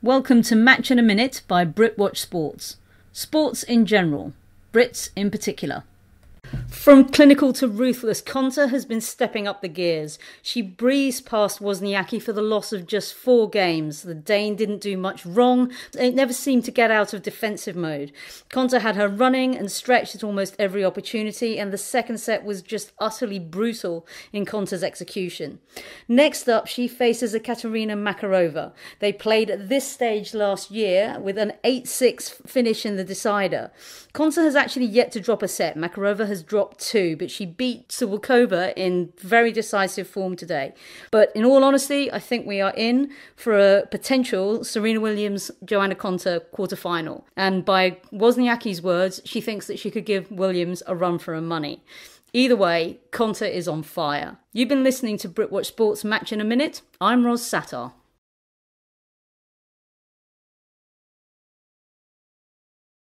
Welcome to Match in a Minute by Britwatch Sports. Sports in general, Brits in particular. From clinical to ruthless, Konta has been stepping up the gears. She breezed past Wozniacki for the loss of just four games. The Dane didn't do much wrong. It never seemed to get out of defensive mode. Konta had her running and stretched at almost every opportunity, and the second set was just utterly brutal in Konta's execution. Next up, she faces Ekaterina Makarova. They played at this stage last year with an 8 6 finish in the decider. Konta has actually yet to drop a set. Makarova has dropped two, but she beat Cibulkova in very decisive form today. But in all honesty, I think we are in for a potential Serena Williams Johanna Konta quarterfinal. And by Wozniacki's words, she thinks that she could give Williams a run for her money. Either way, Konta is on fire. You've been listening to Britwatch Sports Match in a Minute. I'm Roz Satar.